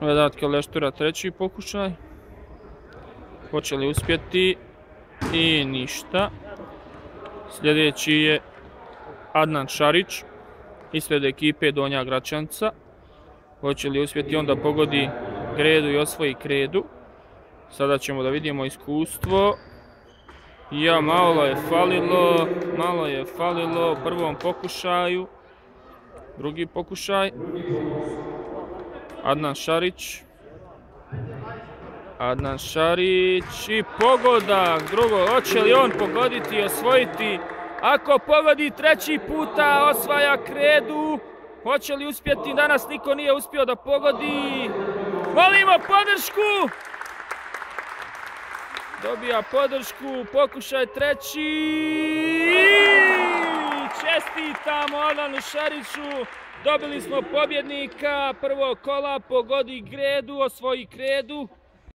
Vedatke Leštura treći pokušaj. Hoće li uspjeti? I ništa. Sljedeći je Adnan Šarić ispred ekipe Donja Gračanca. Hoće li uspjeti onda pogodi gredu i osvoji kredu. Sada ćemo da vidimo iskustvo. Ja, malo je falilo, malo je falilo u prvom pokušaju. Drugi pokušaj. Adnan Šarić. Adnan Šarić i pogodak. Drugo, hoće li on pogoditi i osvojiti? Ako pogodi treći puta, osvaja kredu. Hoće li uspjeti? Danas niko nije uspio da pogodi. Molimo podršku! Dobija podršku, pokušaj treći. Čestitamo Adanu Šariću. Dobili smo pobjednika prvog kola, pogodi gredu, osvoji kredu.